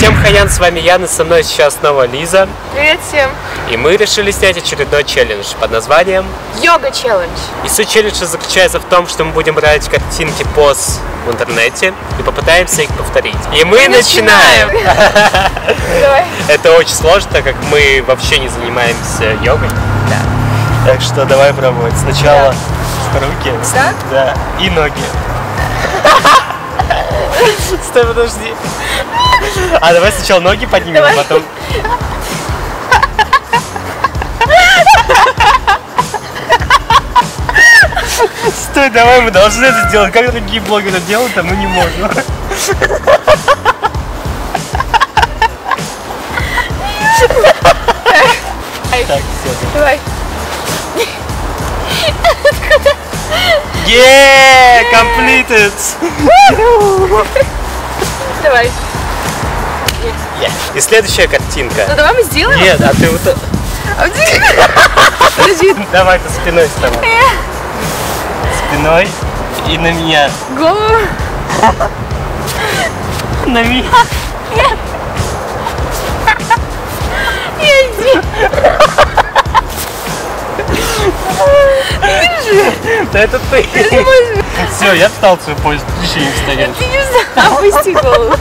Всем хаян, с вами Яна, со мной сейчас снова Лиза. Привет всем! И мы решили снять очередной челлендж под названием Йога челлендж. И суть челленджа заключается в том, что мы будем брать картинки поз в интернете и попытаемся их повторить. И мы, Мы начинаем. Это очень сложно, так как мы вообще не занимаемся йогой. Да. Так что давай пробовать. Сначала руки. Так? Да. И ноги. Стой, подожди. А давай сначала ноги поднимем, а потом... Стой, давай, мы должны это сделать. Как другие блогеры делают, а мы не можем. Так, все. Давай. Yeah! Completed! Давай. И следующая картинка. Ну давай мы сделаем. Нет, а ты вот... А Подожди. Давай ты спиной вставай. Спиной и на меня. Голову. На меня. Иди. Да это ты. Ты можешь- Все, я встал в свою. Ты еще не встанешь. Ты не знаю. Опусти голову.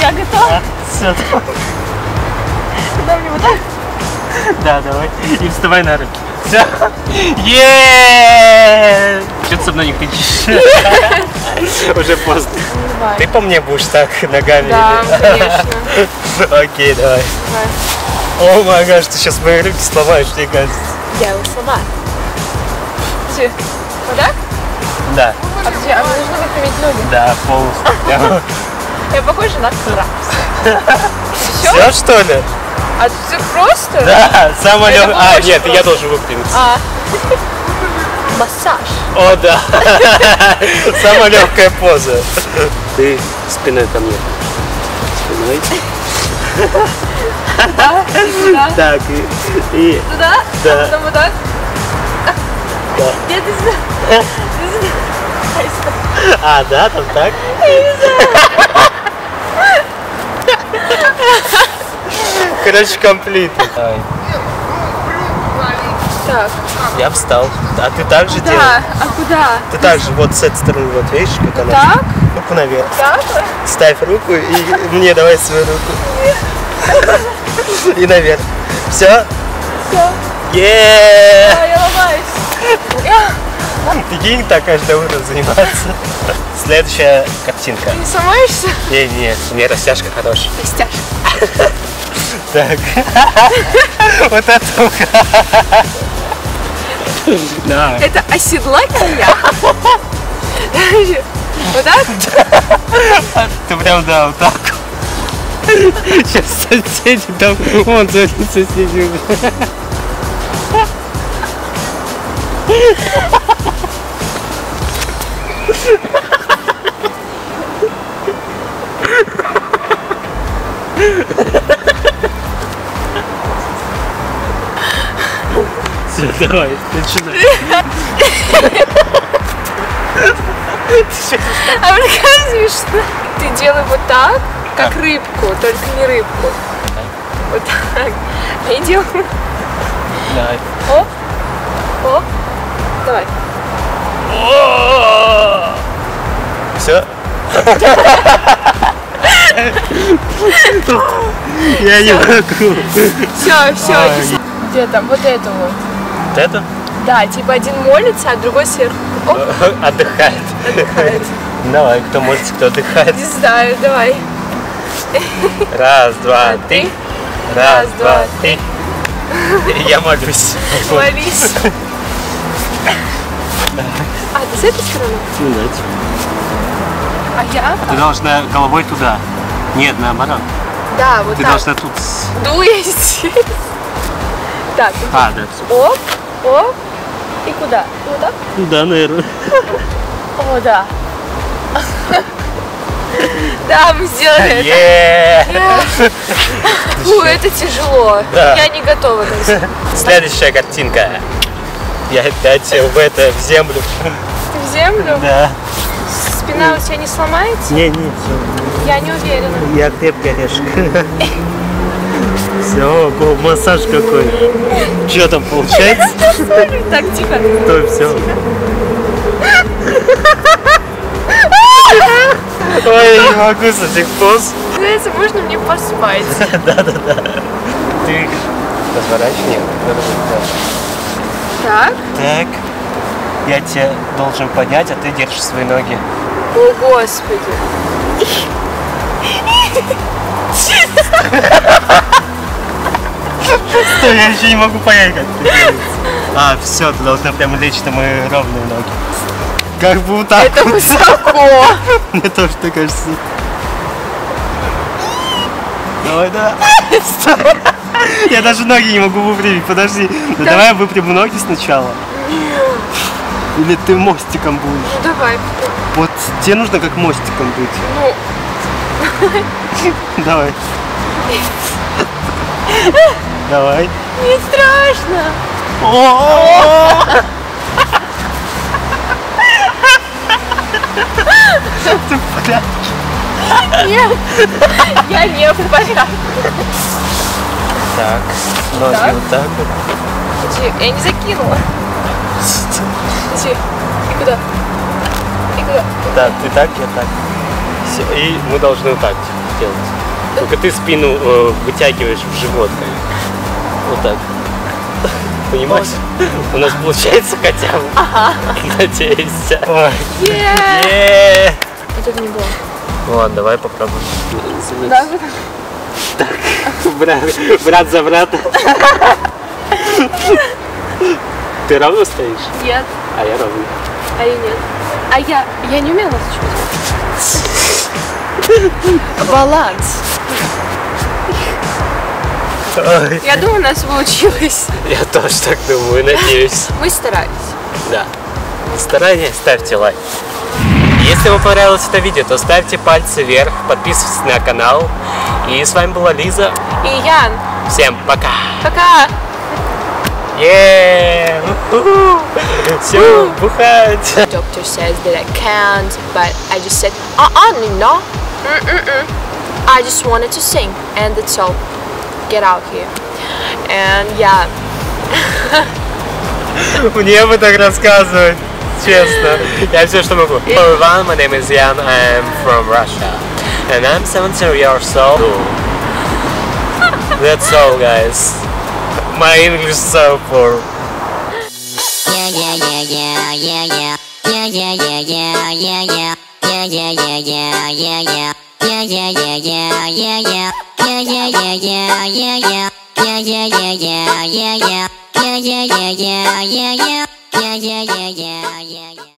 Я готова. Все, Куда мне вот так? да, давай. И вставай на руки. Все. Еее! Что ты со мной не кричишь? Уже поздно. Ты по мне будешь так ногами? Да, конечно. Окей, давай. Давай. О май гаш, ты сейчас мои руки сломаешь, мне кажется. Я его сломаю. Подожди. Вот так? Да, А подожди, а мне нужно выпрямить ноги. да, полностью. Я похожа на крабс. Все? Все, что ли? А все просто? Да, самое легкое. А, нет, просто. я должен выпрямиться. А. Массаж. О, да. Самая легкая поза. Ты спиной ко мне. Спиной. Да? Туда. Так, и... и- Туда? Да. А потом вот так? Да. Нет, ты сюда. Ты сюда. А, да, там так? Короче, комплит. Так. Я встал. А ты так же делаешь? Да. А куда? Ты так же вот с этой стороны, вот видишь, как она? Так? Руку наверх. Так? Ставь руку и мне давай свою руку. И наверх. Все? Все. Еее! Я ломаюсь. Прикинь, так каждое утро заниматься. Следующая картинка. не сломаешься? Не, не, у меня растяжка хорошая. Растяжка. Так. Вот это. Да. Это оседлать меня? Подожди. Вот так? Ты прям, да, вот так. Сейчас соседи там, вон звонит соседи уже. Все, давай, начинай. А мне кажется, что ты делай вот так, как рыбку, только не рыбку. Вот так. Я делаю Давай. оп, оп. Давай. Все? Я не могу. Все, все. Где там? Вот это вот. Вот это? Да, типа один молится, а другой сверху. Оп, Отдыхает. отдыхает. Давай, кто молится, кто отдыхает. Не знаю, давай. Раз, два, три. Раз, два, три. Я молюсь. Молись. А, ты с этой стороны? Ну, дайте. А я? Ты должна головой туда. Нет, наоборот. Да, вот Ты так. должна тут... Ну, здесь. Так, А, да, оп, оп. И куда? Вот так? Да, наверное. О, да. Да, мы сделали это. Фу, это тяжело. Да. Я не готова. Следующая картинка. Я опять в это, в землю. Ты в землю? Да. Спина у тебя не сломается? Не, не, все. Я не уверена. Я крепкий орешек. Все, массаж какой. Что там получается? Так, тихо. То все. Ой, я не могу с этих поз. Знаете, можно мне поспать? Да-да-да. Ты разворачивай. Так? Так. Я тебя должен поднять, а ты держишь свои ноги. О, Господи. Стой, я еще не могу понять, как это делается. А, все, ты должна прям лечь на мои ровные ноги. Как бы вот так. Это высоко. Мне тоже так кажется. Давай, да. Я даже ноги не могу выпрямить. Подожди. Ну, давай я выпряму ноги сначала. Или ты мостиком будешь? Ну, давай. Вот тебе нужно как мостиком быть. Ну, Давай. Давай. мне страшно. Ты в порядке? Нет, я не в порядке. Так, ноги вот так вот. Я не закинула. Да, ты так, я так. И мы должны вот так делать. Только ты спину э, вытягиваешь в живот. Вот так. Понимаешь? У нас получается хотя бы. Надеюсь. Ой. Yeah. Е. Вот это не было. Ну ладно, давай попробуем. Да, так. Брат, брат за брата. Ты ровно стоишь? Нет, А я ровно. А я нет. А я, я не умела чуть. Баланс. Ой. Я думаю, у нас получилось. Я тоже так думаю, надеюсь. Мы старались. Да. Старание ставьте лайк. Если вам понравилось это видео, то ставьте пальцы вверх, подписывайтесь на канал. И с вами была Лиза. И Ян, Всем пока. пока! Е! Все, бухать. Doctor says that I can't, but I just said, uh-uh, no, mm-mm-mm. I just wanted to sing, and that's all. Get out here. And yeah, Мне бы так рассказывать, честно. Я все, что могу. Hello everyone, my name is Jan. I'm from Russia. And I'm 17 years old. That's all, guys. My English is so poor.